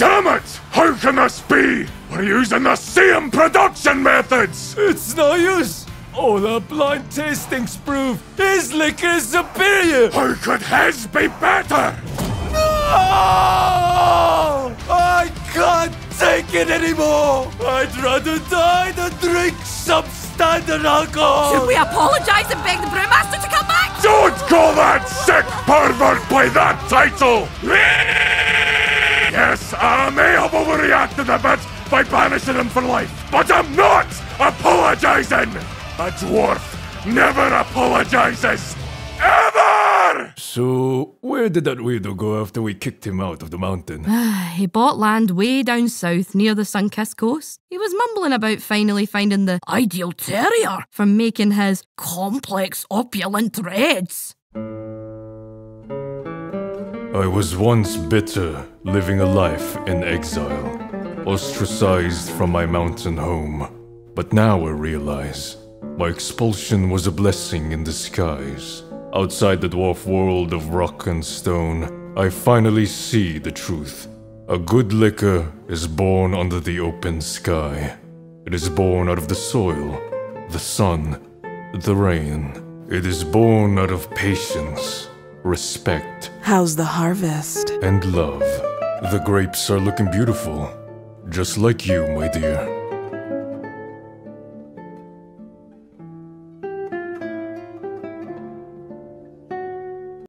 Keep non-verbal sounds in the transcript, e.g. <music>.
Damn it! How can this be? We're using the same production methods! It's no use. All our blind tastings prove his liquor is superior. How could his be better? No! I can't take it anymore. I'd rather die than drink substandard alcohol. Should we apologise and beg the brewmaster to come back? Don't call that sick pervert by that title! Yes, I may have overreacted a bit by banishing him for life, but I'm not apologizing! A dwarf never apologizes! Ever! So, where did that weirdo go after we kicked him out of the mountain? <sighs> He bought land way down south near the Sunkissed coast. He was mumbling about finally finding the ideal terroir for making his complex opulent reds. I was once bitter, living a life in exile, ostracized from my mountain home. But now I realize my expulsion was a blessing in disguise. Outside the dwarf world of rock and stone, I finally see the truth. A good liquor is born under the open sky. It is born out of the soil, the sun, the rain. It is born out of patience, respect, How's the harvest? and love. The grapes are looking beautiful, just like you, my dear.